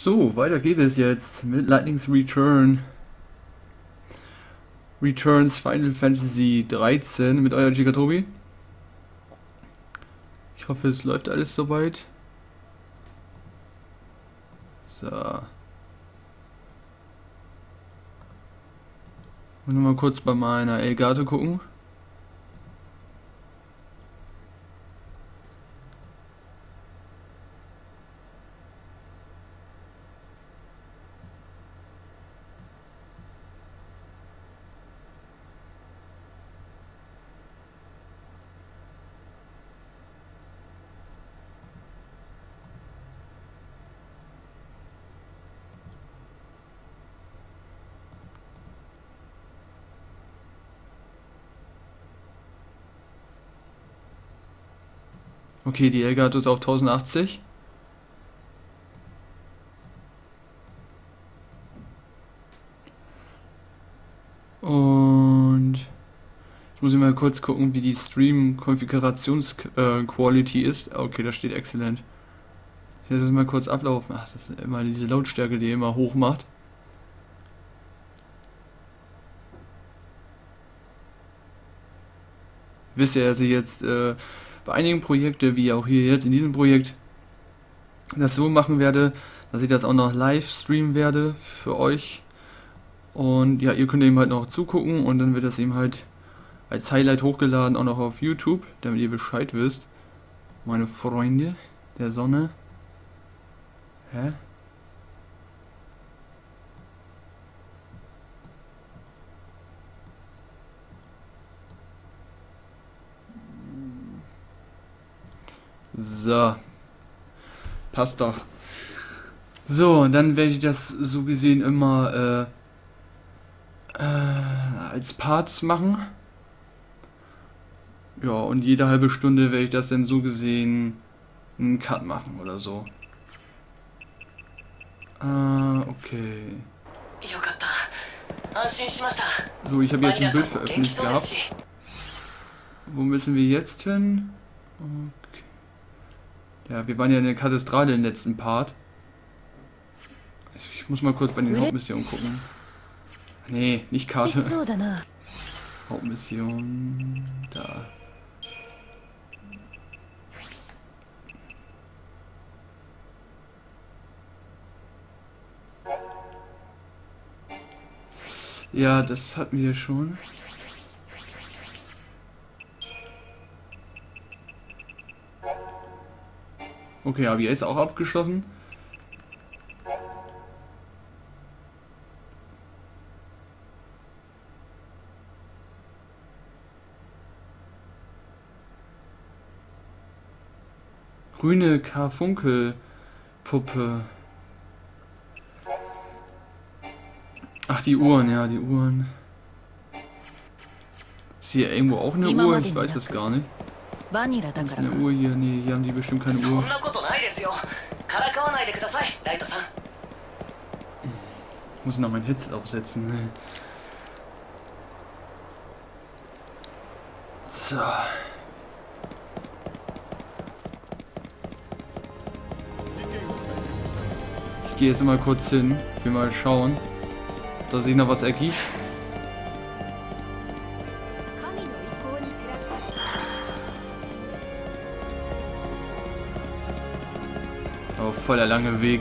So, weiter geht es jetzt mit Lightning's Return. Returns Final Fantasy 13 mit euer Gigatobi. Ich hoffe, es läuft alles soweit. So. Und mal kurz bei meiner Elgato gucken. Okay, die Elgato ist auf 1080. Und ich muss mal kurz gucken, wie die Stream-Konfigurations-Quality ist. Okay, da steht exzellent. Ich werde das mal kurz ablaufen. Ach, das ist immer diese Lautstärke, die immer hoch macht. Wisst ihr, dass ich jetzt äh, bei einigen Projekten, wie auch hier jetzt in diesem Projekt, das so machen werde, dass ich das auch noch live streamen werde für euch. Und ja, ihr könnt eben halt noch zugucken und dann wird das eben halt als Highlight hochgeladen, auch noch auf YouTube, damit ihr Bescheid wisst. Meine Freunde der Sonne. Hä? So. Passt doch. So, und dann werde ich das so gesehen immer äh, äh, als Parts machen. Ja, und jede halbe Stunde werde ich das dann so gesehen einen Cut machen oder so. Ah, okay. So, ich habe jetzt ein Bild veröffentlicht gehabt. Wo müssen wir jetzt hin? Okay. Ja, wir waren ja in der Kathedrale im letzten Part. Ich muss mal kurz bei den Hauptmissionen gucken. Nee, nicht Karte. Hauptmission. Da. Ja, das hatten wir schon. Okay, ABA jetzt auch abgeschlossen. Grüne Karfunkelpuppe. Ach, die Uhren, ja, die Uhren. Ist hier irgendwo auch eine Uhr? Ich weiß das gar nicht. Ist eine Uhr hier? Nee, hier haben die bestimmt keine Uhr. そんなことないですよからかわないでくださいライトさん Ich muss noch mein Headset aufsetzen. Ne? So. Ich gehe jetzt mal kurz hin. Wir mal schauen, dass sich noch was ergibt. Voll der lange Weg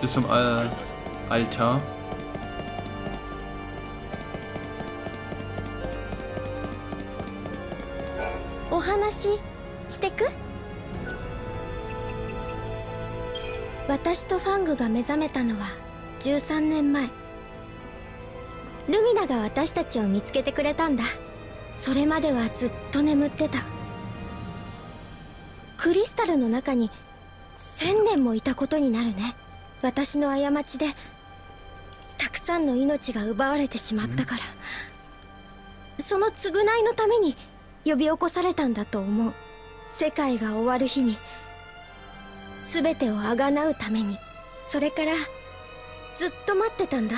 bis zum Al Altar. Ohanashi してく私とファングが目覚めたのは13年前。ルミナが私たちを見つけてくれたんだ。それまではずっと眠ってた。クリスタルの中に千年もいたことになるね。私の過ちでたくさんの命が奪われてしまったから、その償いのために呼び起こされたんだと思う。世界が終わる日に全てをあがなうために。それからずっと待ってたんだ。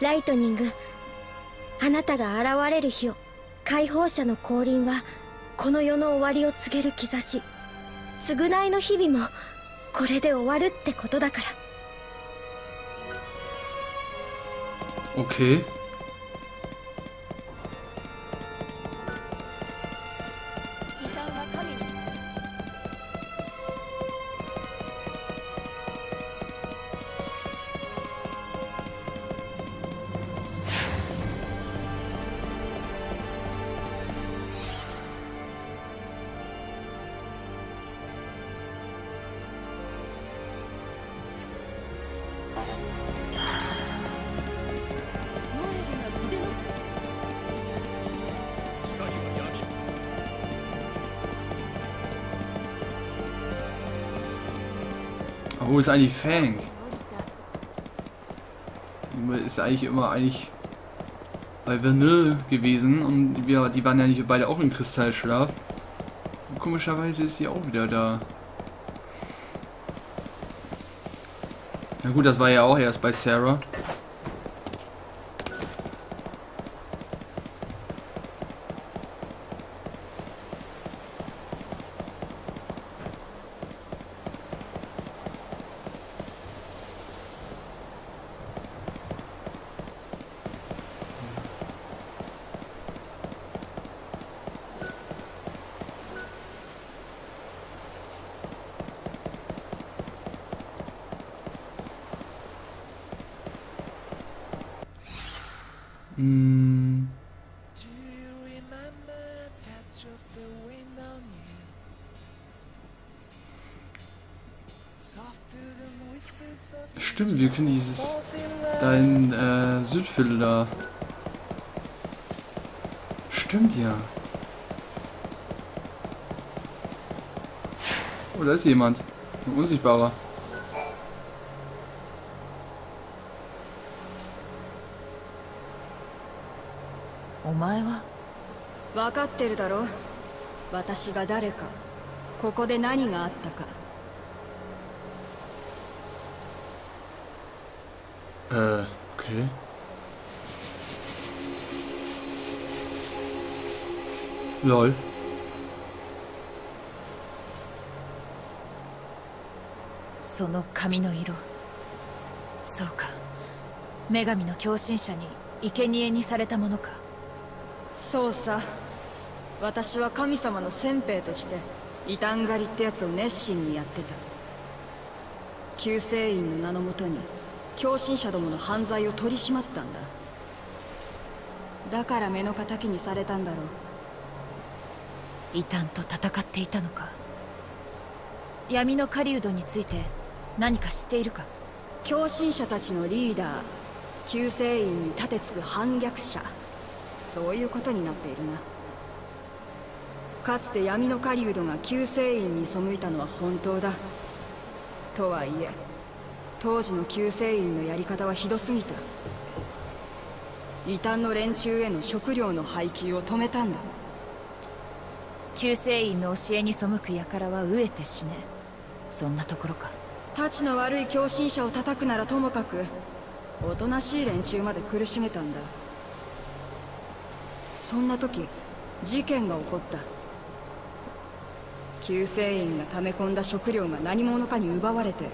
ライトニングあなたが現れる日を。解放者の降臨はこの世の終わりを告げる兆し。償いの日々もこれで終わるってことだから Okay. Wo ist eigentlich Fang? Ist eigentlich immer eigentlich bei Vanille gewesen und wir, die waren ja nicht beide auch in Kristallschlaf. Und komischerweise ist sie auch wieder da. Na gut, das war ja auch erst bei Sarah. Oh, da ist jemand. Ein Unsichtbarer. お前は分かってるだろ私が誰かここで何があったか Äh, okay. Lol. その髪の色。そうか。女神の狂信者に生贄にされたものか。そうさ。私は神様の先兵として異端狩りってやつを熱心にやってた。救世院の名のもとに狂信者どもの犯罪を取り締まったんだ。だから目の敵にされたんだろう。異端と戦っていたのか。闇の狩人について何か知っているか？狂信者たちのリーダー救世院に立てつく反逆者。そういうことになっているな。かつて闇の狩人が救世院に背いたのは本当だ。とはいえ当時の救世院のやり方はひどすぎた。異端の連中への食料の配給を止めたんだ。救世院の教えに背く輩は飢えて死ね。そんなところか太刀の悪い狂信者を叩くならともかくおとなしい連中まで苦しめたんだ。そんな時事件が起こった。救世院が溜め込んだ食料が何者かに奪われて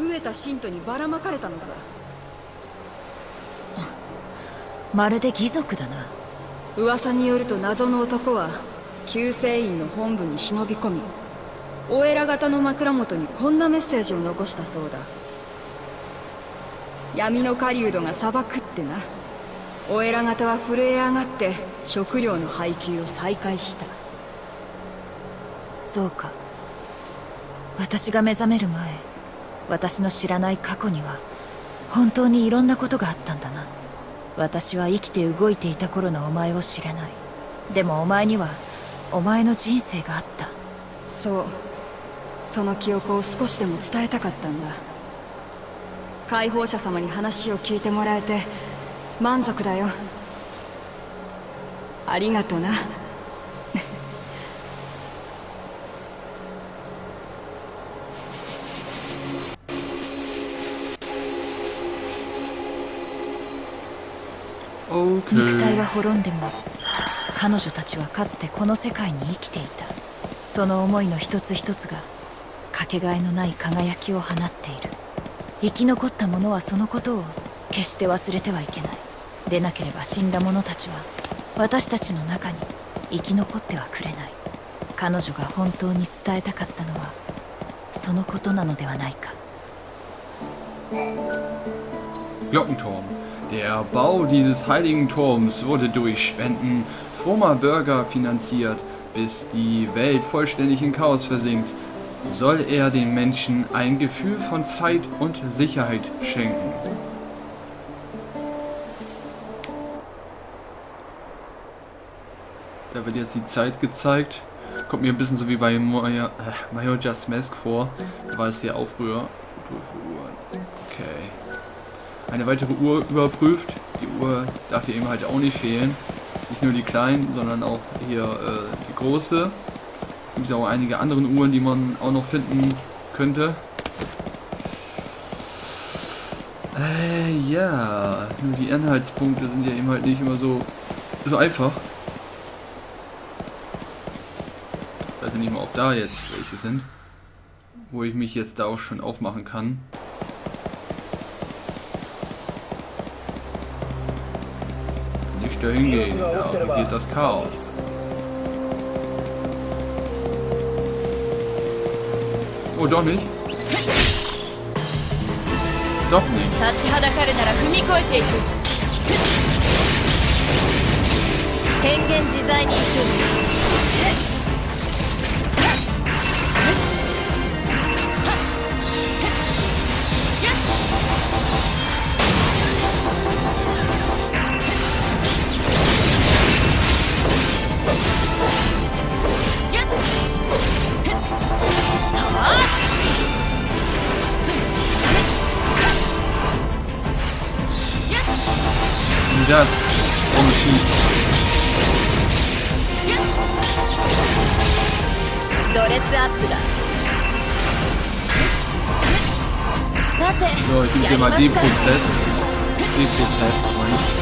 飢えた信徒にばらまかれたのさ。まるで義族だな。噂によると謎の男は救世院の本部に忍び込みお偉方の枕元にこんなメッセージを残したそうだ。闇の狩人が裁くってな。お偉方は震え上がって食料の配給を再開した。そうか。私が目覚める前私の知らない過去には本当にいろんなことがあったんだな。私は生きて動いていた頃のお前を知らない。でもお前にはお前の人生があった。そうその記憶を少しでも伝えたかったんだ。解放者様に話を聞いてもらえて満足だよ。ありがとな.肉体は滅んでも彼女たちはかつてこの世界に生きていた。その思いの一つ一つがかけがえのない輝きを放っている生き残った者はそのことを決して忘れてはいけないでなければ死んだ者たちは私たちの中に生き残ってはくれない彼女が本当に伝えたかったのはそのことなのではないか Glockenturm. Der Bau dieses heiligen Turms wurde durch Spenden frommer Bürger finanziert. Bis die Welt vollständig in Chaos versinkt, soll er den Menschen ein Gefühl von Zeit und Sicherheit schenken. Da wird jetzt die Zeit gezeigt. Kommt mir ein bisschen so wie bei Major, äh, Just Mask vor. Da war es hier auch früher. Okay. Eine weitere Uhr überprüft. Die Uhr darf hier eben halt auch nicht fehlen. Nicht nur die kleinen, sondern auch hier äh, die große. Es gibt ja auch einige andere Uhren, die man auch noch finden könnte. Äh, ja, nur die Anhaltspunkte sind ja eben halt nicht immer so, so einfach. Ich weiß ja nicht mal, ob da jetzt welche sind. Wo ich mich jetzt da auch schon aufmachen kann. Nicht dahin gehen, ja, geht das Chaos. Oh, doch nicht? Doch nicht. 立ちはだかるなら踏み越えていく変幻自在に行く wie Oh. ドレスアップださて So, ich gebe や dir り mal ます den か Prozess. Den Prozess, meine ich.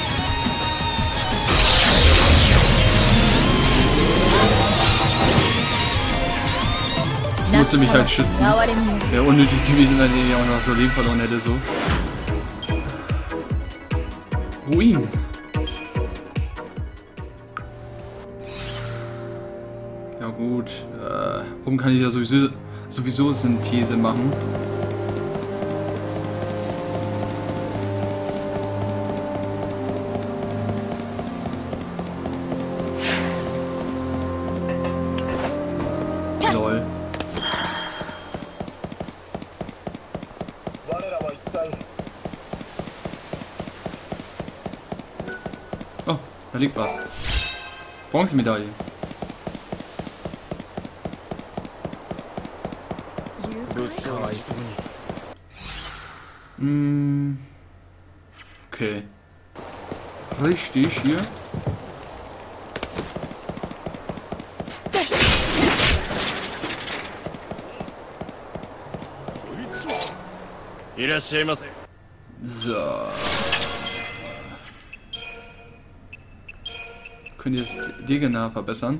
Ich musste mich halt schützen. Wäre unnötig gewesen, wenn ich auch noch so Leben verloren hätte, so. Ruin. Ja gut, äh, oben kann ich ja sowieso, sowieso Synthese machen. Da liegt was. Bronzemedaille. Hm. Okay. Richtig hier. So. Können die das Degener verbessern?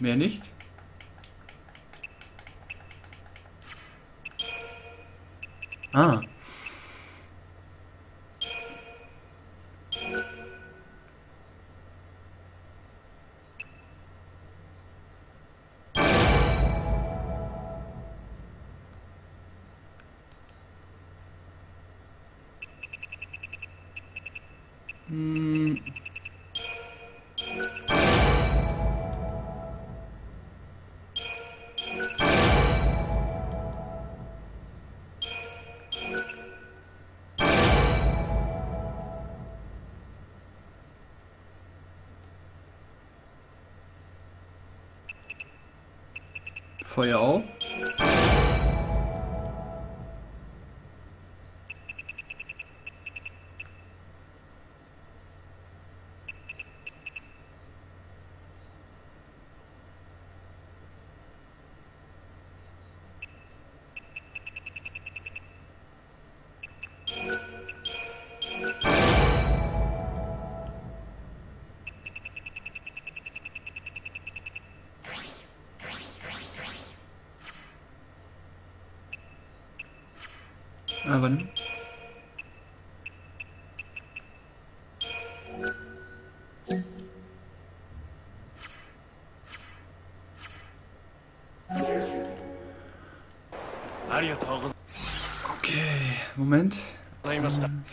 Mehr nicht? Ah. 거 예. Okay, Moment. Ähm.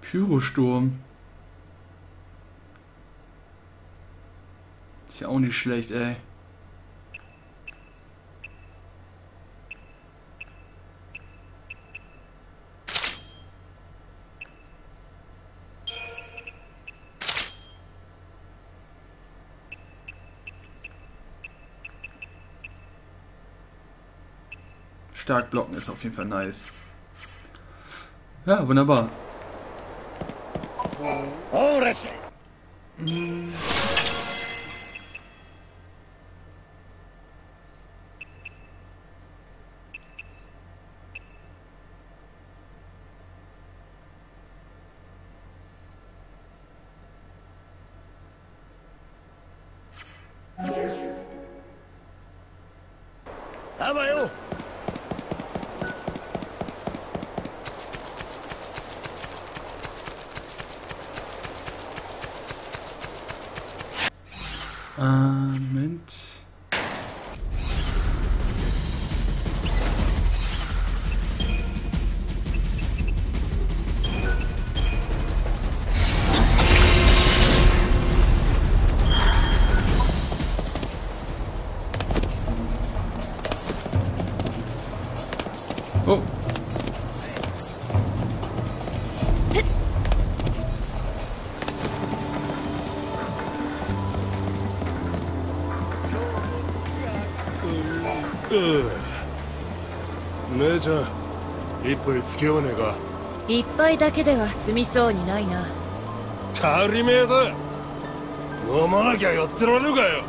Pyrosturm. Auch nicht schlecht, ey. Stark blocken ist auf jeden Fall nice. Ja, wunderbar. おうちゃん一杯付き合わねえか。一杯だけでは済みそうにないな。足りめえだ。飲まなきゃやってられるかよ。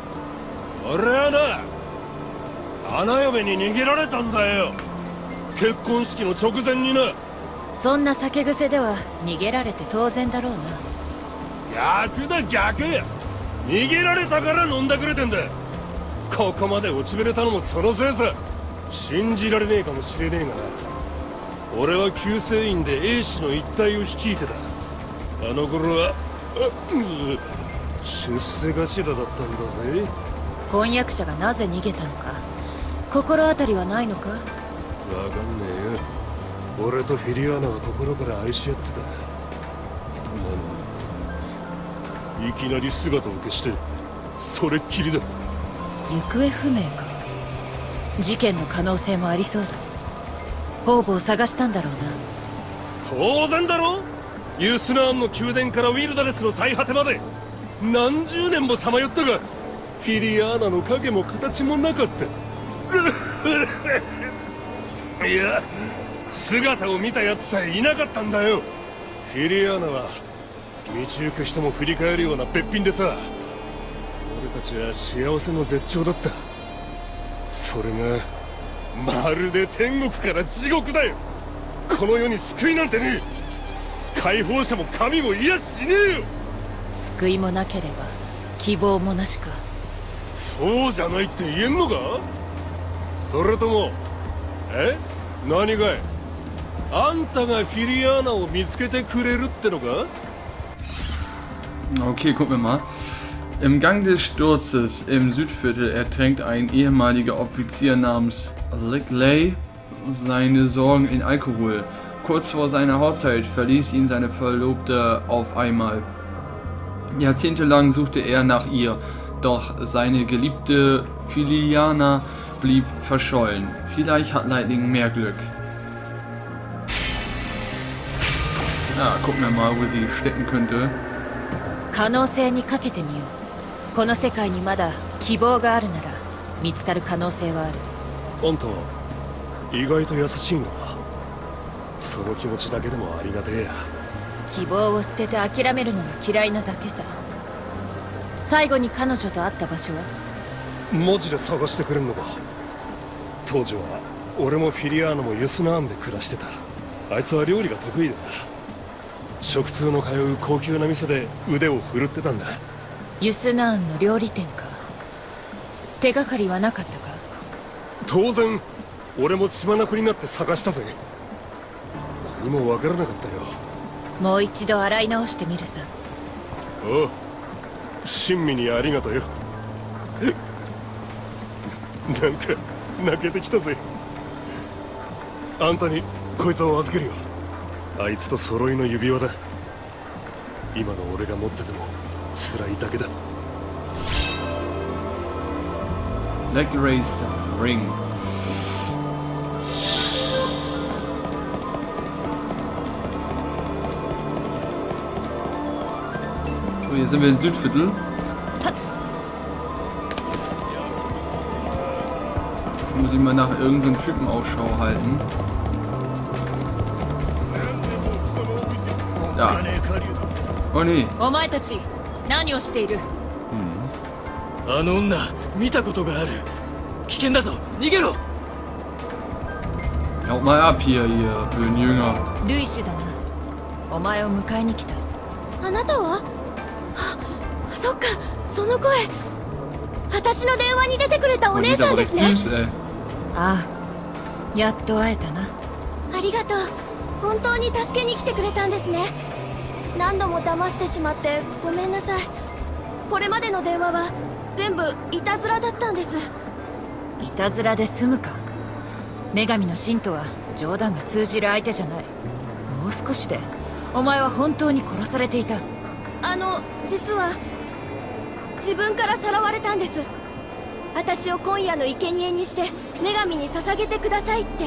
俺はな花嫁に逃げられたんだよ。結婚式の直前にな。そんな酒癖では逃げられて当然だろうな。逆だ逆。逃げられたから飲んだくれてんだ。ここまで落ちぶれたのもそのせいさ信じられねえかもしれねえがな。俺は救世院で英氏の一隊を率いてたあの頃は出世頭だったんだぜ。婚約者がなぜ逃げたのか。心当たりはないのか。わかんねえよ。俺とフィリアーナは心から愛し合ってた。なのにいきなり姿を消してそれっきりだ。行方不明か事件の可能性もありそうだ。方々を探したんだろうな。当然だろユースナーンの宮殿からウィルダネスの最果てまで。何十年もさまよったがフィリアーナの影も形もなかった。いや姿を見た奴さえいなかったんだよ。フィリアーナは道行く人も振り返るようなべっぴんでさ。俺たちは幸せの絶頂だった。それがまるで天国から地獄だよ。この世に救いなんてねえ。解放者も神もいやしねえよ。救いもなければ希望もなしか。そうじゃないって言えんのか？それともえ？何がい？あんたがフィリアーナを見つけてくれるってのか？Okay, gucken wir mal. Im Gang des Sturzes im Südviertel ertränkt ein ehemaliger Offizier namens Lick Lay seine Sorgen in Alkohol. Kurz vor seiner Hochzeit verließ ihn seine Verlobte auf einmal. Jahrzehntelang suchte er nach ihr, doch seine geliebte Filiana blieb verschollen. Vielleicht hat Lightning mehr Glück. Ja, gucken wir mal, wo sie stecken könnte. 可能性にかけてみよう この世界にまだ希望があるなら見つかる可能性はある。あんた意外と優しいんだなその気持ちだけでもありがてえや。希望を捨てて諦めるのが嫌いなだけさ。最後に彼女と会った場所は？マジで探してくれんのか。当時は俺もフィリアーナもユスナーンで暮らしてた。あいつは料理が得意でな。食通の通う高級な店で腕を振るってたんだユスナーンの料理店か。手がかりはなかったか？当然俺も血眼になって探したぜ。何もわからなかったよ。もう一度洗い直してみるさ。おう。親身にありがとうよ。なんか泣けてきたぜ。あんたにこいつを預けるよ。あいつと揃いの指輪だ。今の俺が持ってても辛いだけだ Leg Race Ring. So, hier sind wir in Südviertel. Ich muss ich mal nach irgendeinem Typen Ausschau halten. Ja. Oh nee. 何をしている？あの女見たことがある。危険だぞ。逃げろ。Haut mal ab hier, ihr blöden Jünger. ルイシュだな。お前を迎えに来た。あなたは？あそっか。その声。私の電話に出てくれたお Oh, 姉さんですね.ああ。やっと会えたな。ありがとう。本当に助けに来てくれたんですね何度も騙してしまってごめんなさい。これまでの電話は全部いたずらだったんです。いたずらで済むか？女神の信とは冗談が通じる相手じゃない。もう少しでお前は本当に殺されていた。あの実は自分からさらわれたんです。私を今夜の生贄にして女神に捧げてくださいって。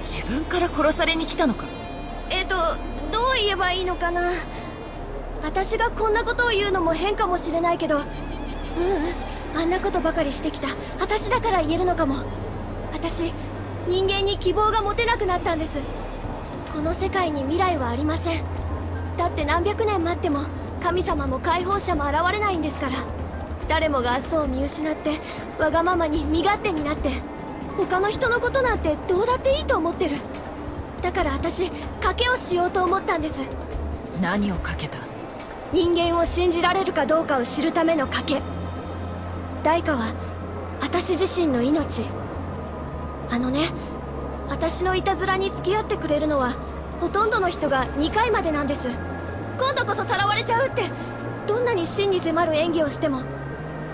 自分から殺されに来たのか？えっとどう言えばいいのかな。私がこんなことを言うのも変かもしれないけど。ううん。あんなことばかりしてきた。私だから言えるのかも。私人間に希望が持てなくなったんです。この世界に未来はありません。だって何百年待っても神様も解放者も現れないんですから。誰もが明日を見失ってわがままに身勝手になって他の人のことなんてどうだっていいと思ってる。だから私賭けをしようと思ったんです。何をかけた？人間を信じられるかどうかを知るための賭け。代価は私自身の命。あのね私のいたずらに付き合ってくれるのはほとんどの人が2回までなんです。今度こそさらわれちゃうって。どんなに真に迫る演技をしても。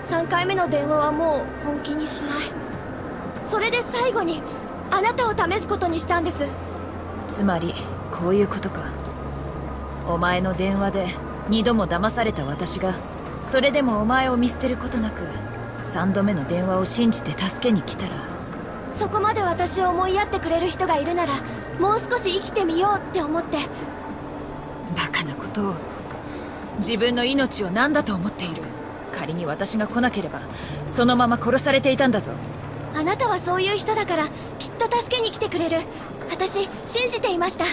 3回目の電話はもう本気にしない。それで最後にあなたを試すことにしたんですつまりこういうことか。お前の電話で2度も騙された私がそれでもお前を見捨てることなく3度目の電話を信じて助けに来たら。そこまで私を思いやってくれる人がいるならもう少し生きてみようって思って。バカなことを。自分の命を何だと思っている。仮に私が来なければそのまま殺されていたんだぞ。あなたはそういう人だからきっと助けに来てくれる私信じていました。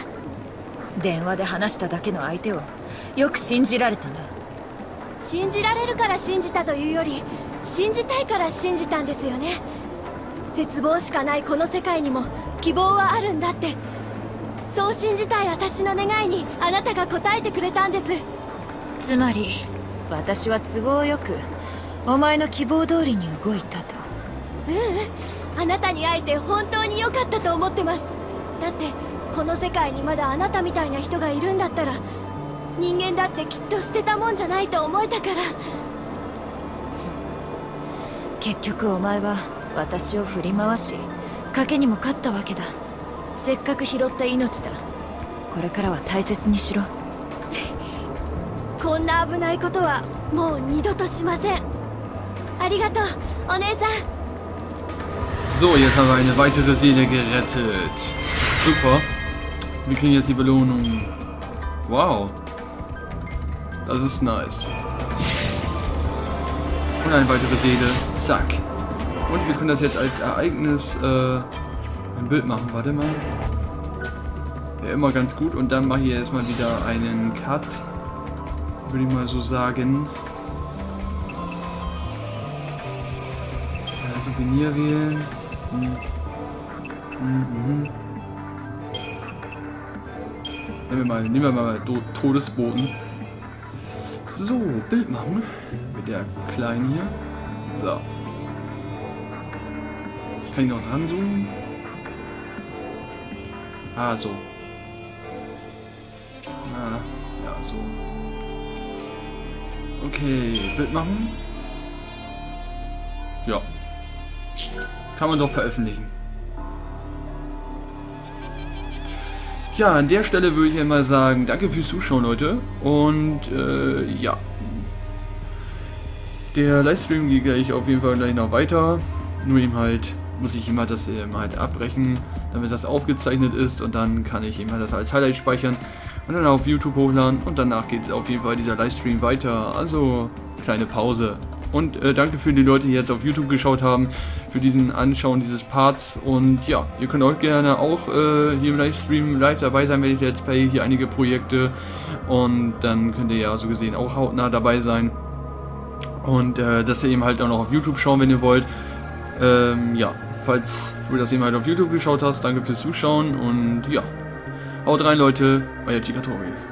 電話で話しただけの相手をよく信じられたな。信じられるから信じたというより信じたいから信じたんですよね。絶望しかないこの世界にも希望はあるんだって。そう信じたい私の願いにあなたが応えてくれたんです。つまり私は都合よくお前の希望通りに動いたと。ううん。あなたに会えて本当に良かったと思ってますだってこの世界にまだあなたみたいな人がいるんだったら人間だってきっと捨てたもんじゃないと思えたから。結局お前は私を振り回し賭けにも勝ったわけだ。せっかく拾った命だ。これからは大切にしろ。こんな危ないことはもう二度としません。ありがとうお姉さん。So, jetzt haben wir eine weitere Seele gerettet. Super. Wir kriegen jetzt die Belohnung. Wow. Das ist nice. Und eine weitere Seele. Zack. Und wir können das jetzt als Ereignis äh, ein Bild machen. Warte mal. Wäre immer ganz gut. Und dann mache ich jetzt mal wieder einen Cut. Würde ich mal so sagen. Souvenir wählen. Hm. Mhm. Nehmen wir mal, nehmen wir mal Todesboten. So, Bild machen. Mit der Kleinen hier. So. Kann ich noch ranzoomen? Ah, so. Ah, ja, so. Okay, Bild machen. Ja. Kann man doch veröffentlichen. Ja, an der Stelle würde ich einmal sagen, danke fürs Zuschauen, Leute. Und äh, ja. Der Livestream geht gleich auf jeden Fall gleich noch weiter. Nur eben halt muss ich immer das eben halt abbrechen, damit das aufgezeichnet ist und dann kann ich immer das als Highlight speichern und dann auf YouTube hochladen und danach geht auf jeden Fall dieser Livestream weiter. Also kleine Pause. Und äh, danke für die Leute, die jetzt auf YouTube geschaut haben, für diesen Anschauen dieses Parts. Und ja, ihr könnt auch gerne auch äh, hier im Livestream live dabei sein, wenn ich Let's Play hier einige Projekte. Und dann könnt ihr ja so gesehen auch hautnah dabei sein. Und äh, dass ihr eben halt auch noch auf YouTube schauen, wenn ihr wollt. Ähm, ja, falls du das eben halt auf YouTube geschaut hast, danke fürs Zuschauen und ja. Haut rein, Leute, euer Chikatori.